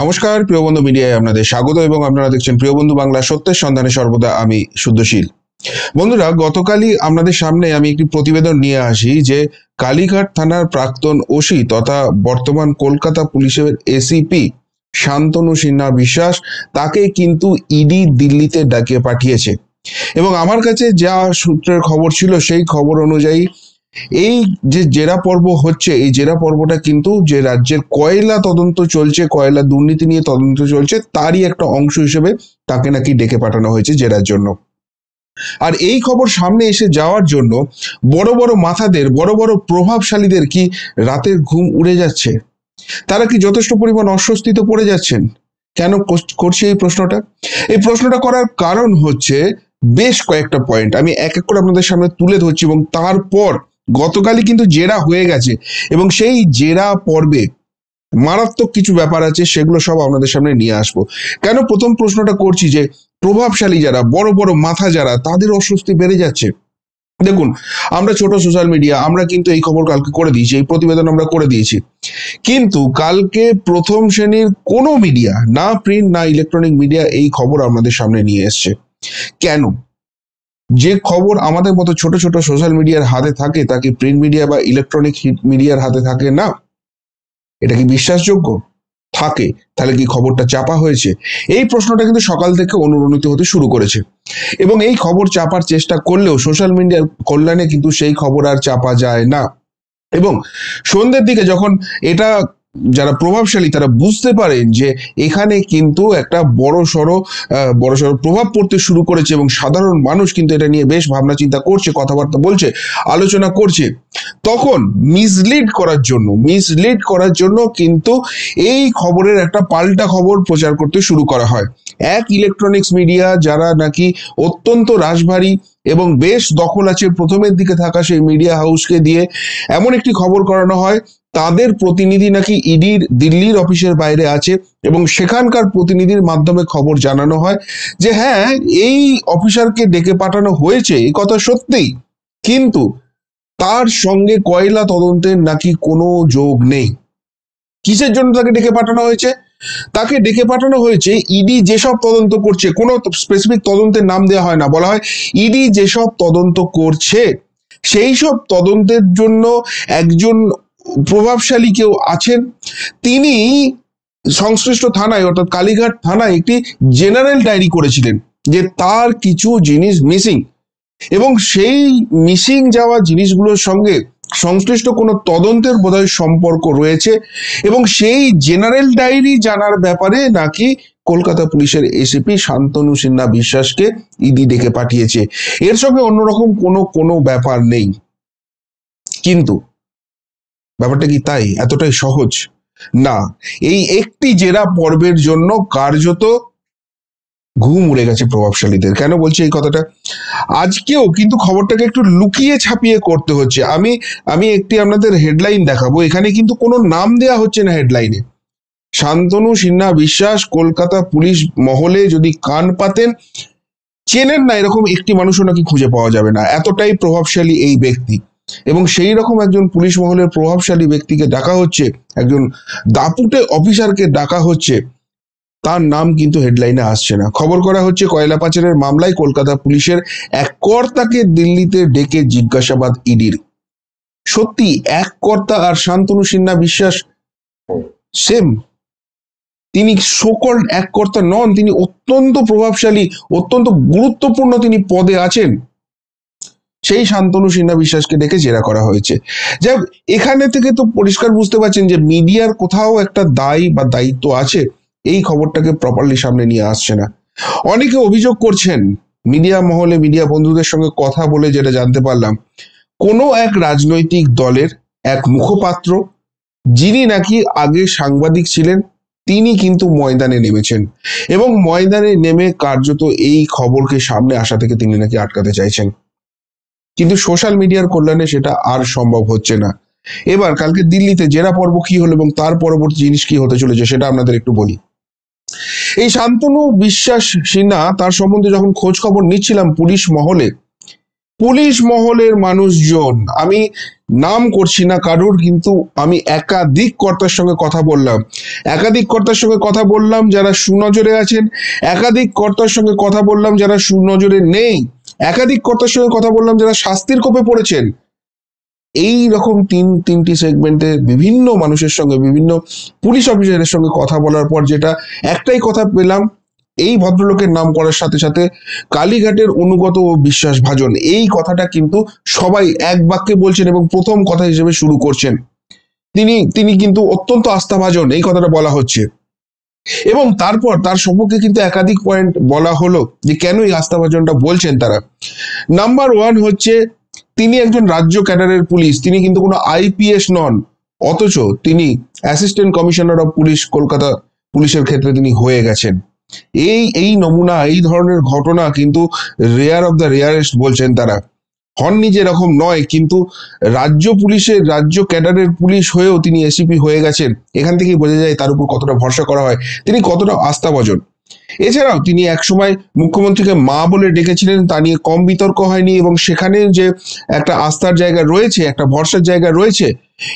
নমস্কার, প্রিয় বন্ধু মিডিয়ায় আপনাদের স্বাগত এবং আপনারা দেখছেন প্রিয় বন্ধু বাংলা সত্যের সন্ধানে সর্বদা আমি শুদ্ধশীল। বন্ধুরা, গতকালই আপনাদের সামনে আমি একটি প্রতিবেদন নিয়ে আসি যে কালীঘাট থানার প্রাক্তন ওসি তথা বর্তমান কলকাতা পুলিশের এসিপি শান্তনু সিনহা বিশ্বাস তাকে কিন্তু ইডি দিল্লিতে ডাকিয়ে পাঠিয়েছে। এবং আমার কাছে যা সূত্রের খবর ছিল সেই খবর অনুযায়ী এই যে জেরা পর্ব হচ্ছে, এই জেরা পর্বটা কিন্তু যে রাজ্যের কয়লা তদন্ত চলছে, কয়লা দুর্নীতি নিয়ে তদন্ত চলছে, তারই একটা অংশ হিসেবে তাকে নাকি ডেকে পাঠানো হয়েছে জেরার জন্য। আর এই খবর সামনে এসে যাওয়ার জন্য বড় বড় মাথাদের, বড় বড় প্রভাবশালীদের কি রাতের ঘুম উড়ে যাচ্ছে? তারা কি যথেষ্ট পরিমাণ অস্বস্তিতে পড়ে যাচ্ছেন? কেন করছে এই প্রশ্নটা? এই প্রশ্নটা করার কারণ হচ্ছে বেশ কয়েকটা পয়েন্ট আমি এক এক করে আপনাদের সামনে তুলে ধরছি এবং তারপর গতকালই কিন্তু জেরা হয়ে গেছে এবং সেই জেরা পর্বে মারাত্মক কিছু ব্যাপার আছে, সেগুলো সব আপনাদের সামনে নিয়ে আসব। কেন প্রথম প্রশ্নটা করছি যে, প্রভাবশালী যারা, বড় বড় মাথা যারা, তাদের অস্বস্তি বেড়ে যাচ্ছে। দেখুন, আমরা ছোট সোশ্যাল মিডিয়া আমরা কিন্তু এই খবর কালকে করে দিয়েছি, এই প্রতিবেদন আমরা করে দিয়েছি। কিন্তু কালকে প্রথম শ্রেণির কোনো মিডিয়া না প্রিন্ট না ইলেকট্রনিক মিডিয়া এই খবর আমাদের সামনে নিয়ে এসছে। কেন? যে খবর আমাদের মতো ছোট ছোট সোশ্যাল মিডিয়ার হাতে থাকে তাকে প্রিন্ট মিডিয়া বা ইলেকট্রনিক মিডিয়ার হাতে থাকে? না। এটা কি বিশ্বাসযোগ্য? থাকে। তাহলে কি খবরটা চাপা হয়েছে? এই প্রশ্নটা কিন্তু সকাল থেকে অনুরণিত হতে শুরু করেছে। এবং এই খবর চাপার চেষ্টা করলেও সোশ্যাল মিডিয়ার কল্যাণে কিন্তু সেই খবর আর চাপা যায় না। এবং সন্ধ্যের দিকে যখন এটা যারা প্রভাবশালী, তারা বুঝতে পারেন যে এখানে কিন্তু একটা বড় সড়ো বড় সড়ো প্রভাব পড়তে শুরু করেছে এবং সাধারণ মানুষ কিন্তু এটা নিয়ে বেশ ভাবনা চিন্তা করছে, কথাবার্তা বলছে, আলোচনা করছে। তখন মিসলিড করার জন্য মিসলিড করার জন্য কিন্তু এই খবরের একটা পাল্টা খবর প্রচার করতে শুরু করা হয়। এক ইলেকট্রনিক্স মিডিয়া যারা নাকি অত্যন্ত রাশভারী এবং বেশ দখল আছে প্রথমের দিকে থাকা সেই মিডিয়া হাউসকে দিয়ে, এমন একটি খবর করানো হয়, তাদের প্রতিনিধি নাকি ইডির দিল্লির অফিসের বাইরে আছে এবং সেখানকার প্রতিনিধির মাধ্যমে খবর জানানো হয় যে হ্যাঁ এই অফিসারকে ডেকে পাঠানো হয়েছে, এই কথা সত্যিই। কিন্তু তার সঙ্গে কয়লা তদন্তের নাকি কোনো যোগ নেই। কিসের জন্য তাকে ডেকে পাঠানো হয়েছে? তাকে ডেকে পাঠানো হয়েছে, ইডি যেসব তদন্ত করছে, কোনো স্পেসিফিক তদন্তের নাম দেওয়া হয় না। বলা হয়, ইডি যেসব তদন্ত করছে, সেই সব তদন্তের জন্য একজন প্রভাবশালী কেউ আছেন। তিনি সংশ্লিষ্ট থানায়, অর্থাৎ কালীঘাট থানায় একটি জেনারেল ডায়েরি করেছিলেন যে তার কিছু জিনিস মিসিং এবং সেই মিসিং যাওয়া জিনিসগুলোর সঙ্গে সংশ্লিষ্ট কোনো তদন্তের বোধহয় সম্পর্ক রয়েছে এবং সেই জেনারেল ডায়েরি জানার ব্যাপারে নাকি কলকাতা পুলিশের এসিপি শান্তনু সিনহা বিশ্বাসকে ইডি ডেকে পাঠিয়েছে। এর সঙ্গে অন্যরকম কোনো কোনো ব্যাপার নেই। কিন্তু ব্যাপারটা কি তাই? এতটাই সহজ? না, এই একটি জেরা পর্বের জন্য কার্যত ঘুম উড়ে গেছে প্রভাবশালীদের। কেন বলছি এই কথাটা? আজকেও কিন্তু খবরটাকে একটু লুকিয়ে ছাপিয়ে করতে হচ্ছে। আমি আমি একটি আপনাদের হেডলাইন দেখাবো। এখানে কিন্তু কোনো নাম দেয়া হচ্ছে না হেডলাইনে শান্তনু সিনহা বিশ্বাস, কলকাতা পুলিশ মহলে যদি কান পাতেন, চেনেন না এরকম একটি মানুষও নাকি খুঁজে পাওয়া যাবে না। এতটাই প্রভাবশালী এই ব্যক্তি। এবং সেই রকম একজন পুলিশ মহলের প্রভাবশালী ব্যক্তিকে ডাকা হচ্ছে, একজন দাপুটে অফিসারকে ডাকা হচ্ছে তার নাম কিন্তু হেডলাইনে আসছে না। খবর করা হচ্ছে, কয়লা পাচারের মামলায় কলকাতা পুলিশের এক কর্তাকে দিল্লিতে ডেকে জিজ্ঞাসাবাদ ইডির। সত্যি, এক কর্তা আর শান্তনু সিনহা বিশ্বাস সেম তিনি সকল এক কর্তা নন, তিনি অত্যন্ত প্রভাবশালী, অত্যন্ত গুরুত্বপূর্ণ তিনি পদে আছেন। সেই শান্তনু সিনহা বিশ্বাসকে ডেকে জেরা করা হয়েছে। যাই এখানে থেকে তো পরিষ্কার বুঝতে পারছেন যে মিডিয়ার কোথাও একটা দায় বা দায়িত্ব আছে। এই খবরটাকে প্রপারলি সামনে নিয়ে আসছে না। অনেকে অভিযোগ করছেন, মিডিয়া মহলে মিডিয়া বন্ধুদের সঙ্গে কথা বলে যেটা জানতে পারলাম, কোনো এক রাজনৈতিক দলের এক মুখপাত্র, যিনি নাকি আগে সাংবাদিক ছিলেন, তিনি কিন্তু ময়দানে নেমেছেন। এবং ময়দানে নেমে কার্যত এই খবরকে সামনে আসা থেকে তিনি নাকি আটকাতে চাইছেন। কিন্তু সোশ্যাল মিডিয়ার কল্যাণে সেটা আর সম্ভব হচ্ছে না। এবার কালকে দিল্লিতে জেরা পর্ব কি হলো এবং তার পরবর্তী জিনিস কি হতে চলেছে সেটা আপনাদের একটু বলি। এই শান্তনু বিশ্বাস সিনহা তার সম্বন্ধে যখন খোঁজ খবর নিচ্ছিলাম পুলিশ মহলে, পুলিশ মহলের মানুষজন, আমি নাম করছি না কারুর, কিন্তু আমি একাধিক কর্তার সঙ্গে কথা বললাম। একাধিক কর্তার সঙ্গে কথা বললাম যারা সুনজরে আছেন, একাধিক কর্তার সঙ্গে কথা বললাম যারা সুনজরে নেই, একাধিক কর্তার সঙ্গে কথা বললাম যারা শাস্তির কোপে পড়েছেন। এই রকম তিন, তিনটি সেগমেন্টে বিভিন্ন মানুষের সঙ্গে, বিভিন্ন পুলিশ অফিসারের সঙ্গে কথা বলার পর যেটা একটাই কথা পেলাম, এই ভদ্রলোকের নাম করার সাথে সাথে কালীঘাটের অনুগত ও বিশ্বাস ভাজন এই কথাটা কিন্তু সবাই এক বাক্যে বলছেন এবং প্রথম কথা হিসেবে শুরু করছেন। তিনি তিনি কিন্তু অত্যন্ত আস্থাভাজন, এই কথাটা বলা হচ্ছে। এবং তারপর তার সম্পর্কে কিন্তু একাধিক পয়েন্ট বলা হলো যে কেন এই আস্থাভাজনটা বলছেন তারা। নাম্বার ওয়ান হচ্ছে তিনি একজন রাজ্য ক্যাডারের পুলিশ, তিনি কিন্তু কোনো আইপিএস নন, অথচ তিনি assistant commissioner of police Kolkata পুলিশের ক্ষেত্রে তিনি হয়ে গেছেন। এই এই নমুনা, এই ধরনের ঘটনা কিন্তু রেয়ার অফ দ্য রেয়ারেস্ট বলছেন তারা। হননি যে এরকম নয়, কিন্তু রাজ্য পুলিশের, রাজ্য ক্যাডারের পুলিশ হয়েও তিনি এসিপি হয়ে গেছেন। এখান থেকেই বোঝা যায় তার উপর কতটা ভরসা করা হয়। তিনি কতটা আস্থাভজন। এছাড়াও তিনি একসময় মুখ্যমন্ত্রীকে মা বলে ডেকেছিলেন, তা নিয়ে কম বিতর্ক হয়নি এবং সেখানে যে একটা আস্থার জায়গা রয়েছে, একটা ভরসার জায়গা রয়েছে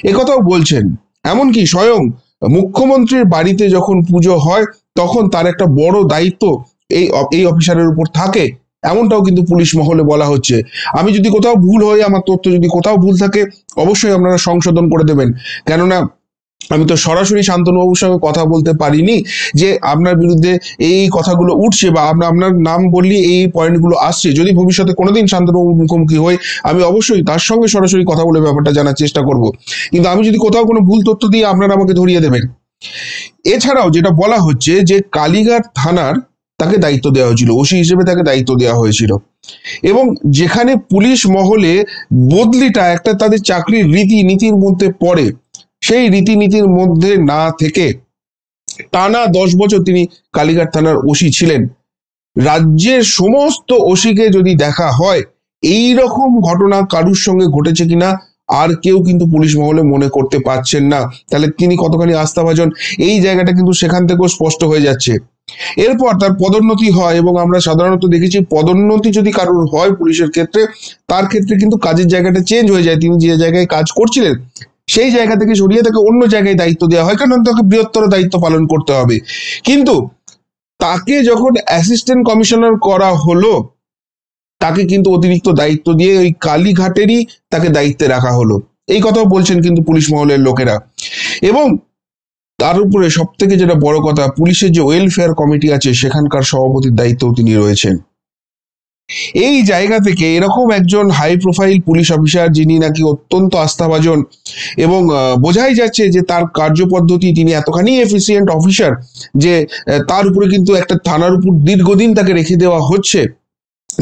একথাও বলছেন। এমনকি স্বয়ং মুখ্যমন্ত্রীর বাড়িতে যখন পুজো হয়, তখন তার একটা বড় দায়িত্ব এই এই অফিসারের উপর থাকে। এমনটাও কিন্তু পুলিশ মহলে বলা হচ্ছে। আমি যদি কোথাও ভুল হয়, আমার তথ্য যদি কোথাও ভুল থাকে, অবশ্যই আপনারা সংশোধন করে দেবেন। কেননা আমি তো সরাসরি শান্তনুবাবুর সঙ্গে কথা বলতে পারিনি যে আপনার বিরুদ্ধে এই কথাগুলো উঠছে বা আপনার আপনার নাম বললি এই পয়েন্টগুলো আসছে। যদি ভবিষ্যতে কোনোদিন শান্তনুবাবুর মুখোমুখি হই, আমি অবশ্যই তার সঙ্গে সরাসরি কথা বলে ব্যাপারটা জানার চেষ্টা করব। কিন্তু আমি যদি কোথাও কোনো ভুল তথ্য দিয়ে আপনারা আমাকে ধরিয়ে দেবেন। এছাড়াও যেটা বলা হচ্ছে যে কালীঘাট থানার তাকে দায়িত্ব দেওয়া হয়েছিল, ওসি হিসেবে তাকে দায়িত্ব দেওয়া হয়েছিল। এবং যেখানে পুলিশ মহলে বদলিটা একটা তাদের চাকরির রীতি নীতির মধ্যে পড়ে সেই রীতিনীতির মধ্যে না থেকে টানা দশ বছর তিনি কালীঘাট থানার ওসি ছিলেন। রাজ্যের সমস্ত ওসিকে যদি দেখা হয়, এই রকম ঘটনা কারুর সঙ্গে ঘটেছে কিনা, আর কেউ কিন্তু পুলিশ মহলে মনে করতে পারছেন না। তাহলে তিনি কতখানি আস্থাভাজন? এই জায়গাটা কিন্তু সেখান থেকেও স্পষ্ট হয়ে যাচ্ছে। এরপর তার পদোন্নতি হয় এবং আমরা সাধারণত দেখেছি পদোন্নতি যদি কারোর হয় পুলিশের ক্ষেত্রে, তার ক্ষেত্রে কিন্তু কাজের জায়গাটা চেঞ্জ হয়ে যায়। তিনি যে জায়গায় কাজ করছিলেন সেই জায়গা থেকে সরিয়ে তাকে অন্য জায়গায় দায়িত্ব দেওয়া হয়, কারণ তাকে বৃহত্তর দায়িত্ব পালন করতে হবে। কিন্তু তাকে যখন অ্যাসিস্ট্যান্ট কমিশনার করা হলো, তাকে কিন্তু অতিরিক্ত দায়িত্ব দিয়ে ওই কালীঘাটেরই তাকে দায়িত্বে রাখা হলো। এই কথাও বলছেন কিন্তু পুলিশ মহলের লোকেরা। এবং তার উপরে সব থেকে যেটা বড় কথা, পুলিশের যে ওয়েলফেয়ার কমিটি আছে, সেখানকার সভাপতির দায়িত্বও তিনি রয়েছেন। এই জায়গা থেকে এরকম একজন হাই প্রোফাইল পুলিশ অফিসার যিনি নাকি অত্যন্ত আস্থাভাজন এবং বোঝাই যাচ্ছে যে তার কার্যপদ্ধতি তিনি এতখানি এফিসিয়েন্ট অফিসার যে তার উপরে কিন্তু একটা থানার উপর দীর্ঘদিন তাকে রেখে দেওয়া হচ্ছে।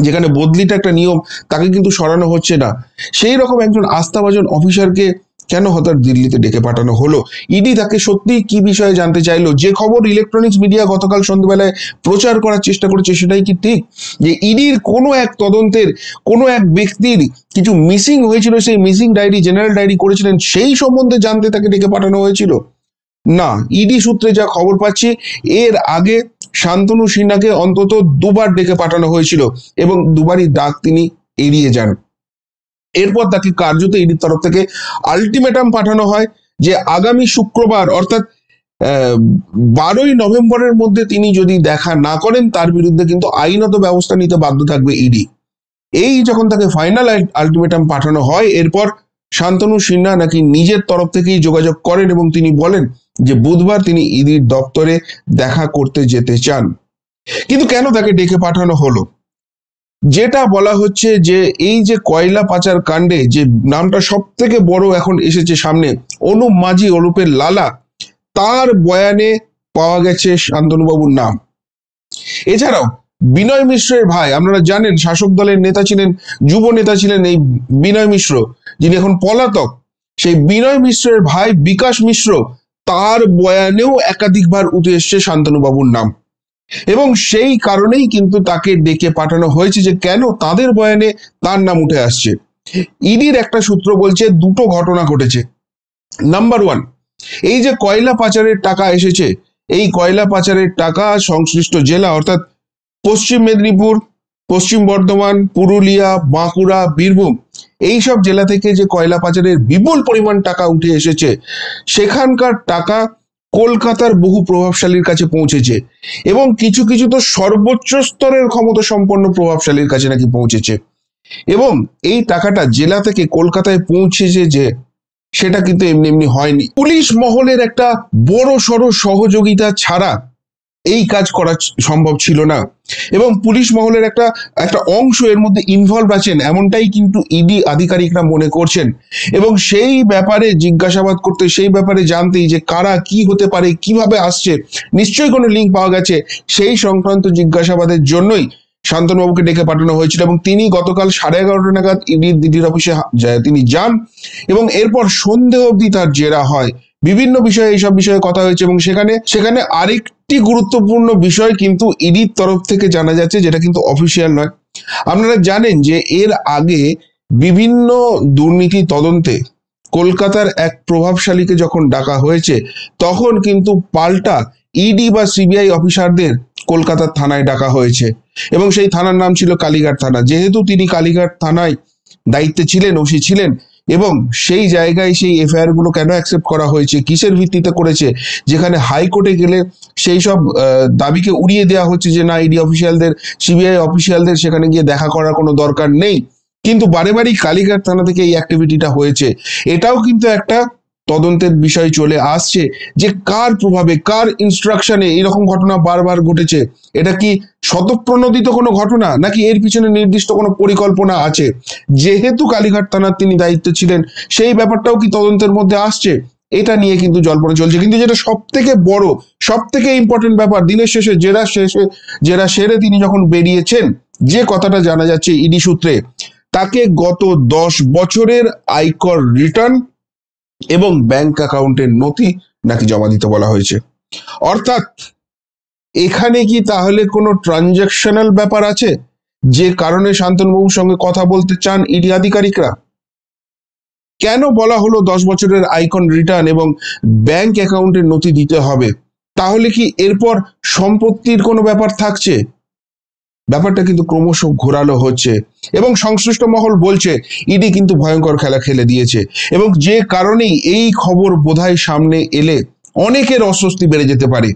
যেখানে বদলিটা একটা নিয়ম তাকে কিন্তু সরানো হচ্ছে না। সেই রকম একজন আস্থাভাজন অফিসারকে কেন হঠাৎ দিল্লিতে ডেকে পাঠানো হলো? ইডি তাকে সত্যি কি বিষয়ে জানতে চাইলো? যে খবর ইলেকট্রনিক্স মিডিয়া গতকাল সন্ধ্যাবেলায় প্রচার করার চেষ্টা করেছে, সেটাই কি ঠিক? যে ইডির কোনো এক তদন্তের, কোনো এক ব্যক্তির কিছু মিসিং হয়েছিল, সেই মিসিং ডায়েরি জেনারেল ডায়েরি করেছিলেন, সেই সম্বন্ধে জানতে তাকে ডেকে পাঠানো হয়েছিল? না, ইডি সূত্রে যা খবর পাচ্ছি, এর আগে শান্তনু সিনহাকে অন্তত দুবার ডেকে পাঠানো হয়েছিল এবং দুবারই ডাক তিনি এড়িয়ে যান। এরপর তাকে কার্যত ইডির তরফ থেকে আলটিমেটাম পাঠানো হয় যে আগামী শুক্রবার, অর্থাৎ বারোই নভেম্বরের মধ্যে তিনি যদি দেখা না করেন, তার বিরুদ্ধে কিন্তু আইনত ব্যবস্থা নিতে বাধ্য থাকবে ইডি। এই যখন তাকে ফাইনাল আলটিমেটাম পাঠানো হয়, এরপর শান্তনু সিনহা নাকি নিজের তরফ থেকেই যোগাযোগ করেন এবং তিনি বলেন যে বুধবার তিনি ইডির দপ্তরে দেখা করতে যেতে চান। কিন্তু কেন তাকে ডেকে পাঠানো হলো? যেটা বলা হচ্ছে যে এই যে কয়লা পাচার কাণ্ডে যে নামটা সব থেকে বড় এখন এসেছে সামনে, অনুপ মাঝি অনুপের লালা, তার বয়ানে পাওয়া গেছে শান্তনুবাবুর নাম। এছাড়াও বিনয় মিশ্রের ভাই, আপনারা জানেন শাসক দলের নেতা ছিলেন, যুব নেতা ছিলেন এই বিনয় মিশ্র, যিনি এখন পলাতক। সেই বিনয় মিশ্রের ভাই বিকাশ মিশ্র, তার বয়ানেও একাধিকবার উঠে এসছে শান্তনুবাবুর নাম। এবং সেই কারণেই কিন্তু তাকে ডেকে পাঠানো হয়েছে যে কেন তাদের বয়ানে তার নাম উঠে আসছে। ইডির একটা সূত্র বলছে দুটো ঘটনা ঘটেছে। নাম্বার ওয়ান এই যে কয়লা পাচারের টাকা এসেছে, এই কয়লা পাচারের টাকা সংশ্লিষ্ট জেলা অর্থাৎ পশ্চিম মেদিনীপুর, পশ্চিম বর্ধমান, পুরুলিয়া, বাঁকুড়া, বীরভূম এই সব জেলা থেকে যে কয়লা পাচারের বিপুল পরিমাণ টাকা উঠে এসেছে, সেখানকার টাকা কলকাতার বহু প্রভাবশালীর কাছে পৌঁছেছে এবং কিছু কিছু তো সর্বোচ্চ স্তরের ক্ষমতা সম্পন্ন প্রভাবশালীর কাছে নাকি পৌঁছেছে। এবং এই টাকাটা জেলা থেকে কলকাতায় পৌঁছেছে যে সেটা কিন্তু এমনি এমনি হয়নি। পুলিশ মহলের একটা বড় সড়ো সহযোগিতা ছাড়া এই কাজ করা সম্ভব ছিল না। এবং পুলিশ মহলের একটা একটা অংশ এর মধ্যে ইনভলভ আছেন, এমনটাই কিন্তু ইডি আধিকারিকরা মনে করছেন। এবং সেই ব্যাপারে জিজ্ঞাসাবাদ করতে, সেই ব্যাপারে জানতেই যে কারা কি হতে পারে, কীভাবে আসছে, নিশ্চয়ই কোনো লিঙ্ক পাওয়া গেছে, সেই সংক্রান্ত জিজ্ঞাসাবাদের জন্যই শান্তনুবাবুকে ডেকে পাঠানো হয়েছিল এবং তিনি গতকাল সাড়ে এগারোটা নাগাদ ইডির দিদির অফিসে তিনি যান এবং এরপর সন্ধে অবধি তার জেরা হয়। বিভিন্ন বিষয়ে এইসব বিষয়ে কথা হয়েছে এবং সেখানে সেখানে আরেকটি গুরুত্বপূর্ণ বিষয় কিন্তু ইডির তরফ থেকে জানা যাচ্ছে, যেটা কিন্তু অফিসিয়াল নয়। আপনারা জানেন যে এর আগে বিভিন্ন দুর্নীতি তদন্তে কলকাতার এক প্রভাবশালীকে যখন ডাকা হয়েছে, তখন কিন্তু পাল্টা ইডি বা সিবিআই অফিসারদের কলকাতার থানায় ডাকা হয়েছে। এবং সেই থানার নাম ছিল কালীঘাট থানা। যেহেতু তিনি কালীঘাট থানায় দায়িত্বে ছিলেন, ওসি ছিলেন এবং সেই জায়গায় সেই এফআইআরগুলো কেন অ্যাকসেপ্ট করা হয়েছে, কিসের ভিত্তিতে করেছে, যেখানে হাইকোর্টে গেলে সেই সব দাবিকে উড়িয়ে দেওয়া হচ্ছে যে না ইডি অফিসিয়ালদের সিবিআই অফিসিয়ালদের সেখানে গিয়ে দেখা করার কোনো দরকার নেই। কিন্তু বারে বারেই কালীঘাট থানা থেকে এই অ্যাক্টিভিটিটা হয়েছে। এটাও কিন্তু একটা তদন্তের বিষয় চলে আসছে যে কার প্রভাবে, কার ইনস্ট্রাকশনে এরকম ঘটনা বারবার ঘটেছে? এটা কি শতপ্রণোদিত কোনো ঘটনা, নাকি এর পিছনে নির্দিষ্ট কোনো পরিকল্পনা আছে? যেহেতু কালীঘাট থানার তিনি দায়িত্বে ছিলেন, সেই ব্যাপারটাও কি তদন্তের মধ্যে আসছে? এটা নিয়ে কিন্তু জল্পনা চলছে। কিন্তু যেটা সব থেকে বড় সব থেকে ইম্পর্টেন্ট ব্যাপার, দিনের শেষে জেরা শেষে, জেরা সেরে তিনি যখন বেরিয়েছেন, যে কথাটা জানা যাচ্ছে ইডি সূত্রে, তাকে গত দশ বছরের আয়কর রিটার্ন এবং ব্যাংক অ্যাকাউন্টের নথি নাকি জমা দিতে বলা হয়েছে। অর্থাৎ, এখানে কি তাহলে কোনো ট্রানজাকশনাল ব্যাপার আছে? যে কারণে শান্তনুবাবুর সঙ্গে কথা বলতে চান ইডি আধিকারিকরা? কেন বলা হলো দশ বছরের আইকন রিটার্ন এবং ব্যাংক অ্যাকাউন্টের নথি দিতে হবে? তাহলে কি এরপর সম্পত্তির কোনো ব্যাপার থাকছে? ব্যাপারটা কিন্তু ক্রমশ ঘোরালো হচ্ছে। এবং সংশ্লিষ্ট মহল বলছে, ইডি কিন্তু ভয়ঙ্কর খেলা খেলে দিয়েছে। এবং যে কারণেই এই খবর বোধহয় সামনে এলে অনেকের অস্বস্তি বেড়ে যেতে পারে।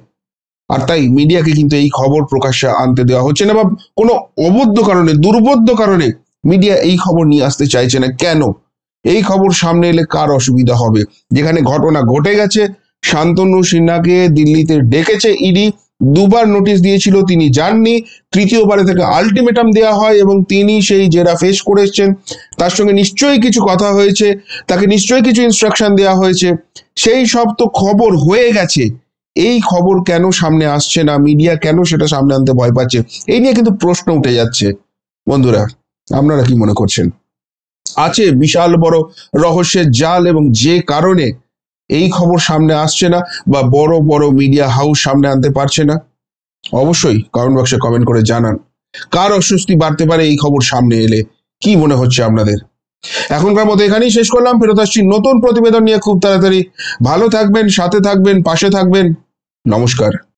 আর তাই মিডিয়াকে কিন্তু এই খবর প্রকাশ্যে আনতে দেওয়া হচ্ছে না বা কোনো অবদ্ধ কারণে, দুর্বোধ্য কারণে মিডিয়া এই খবর নিয়ে আসতে চাইছে না। কেন? এই খবর সামনে এলে কার অসুবিধা হবে? যেখানে ঘটনা ঘটে গেছে, শান্তনু সিনহাকে দিল্লিতে ডেকেছে ইডি। দুবার নোটিশ দিয়েছিল, তিনি যাননি। তৃতীয়বারে থেকে আলটিমেটাম দেওয়া হয় এবং তিনি সেই জেরা ফেস করে তার সঙ্গে নিশ্চয়ই কিছু কথা হয়েছে, তাকে নিশ্চয়ই কিছু ইনস্ট্রাকশন দেওয়া হয়েছে। সেই সব তো খবর হয়ে গেছে। এই খবর কেন সামনে আসছে না? মিডিয়া কেন সেটা সামনে আনতে ভয় পাচ্ছে? এই নিয়ে কিন্তু প্রশ্ন উঠে যাচ্ছে। বন্ধুরা, আপনারা কি মনে করছেন? আছে বিশাল বড় রহস্যের জাল এবং যে কারণে এই খবর সামনে আসছে না বা বড় বড় মিডিয়া হাউস সামনে আনতে পারছে না? অবশ্যই কমেন্ট বক্সে কমেন্ট করে জানান। কার অস্বস্তি বাড়তে পারে এই খবর সামনে এলে? কি মনে হচ্ছে আপনাদের? এখনকার মতো এখানেই শেষ করলাম। ফেরত আসছি নতুন প্রতিবেদন নিয়ে খুব তাড়াতাড়ি। ভালো থাকবেন, সাথে থাকবেন, পাশে থাকবেন। নমস্কার।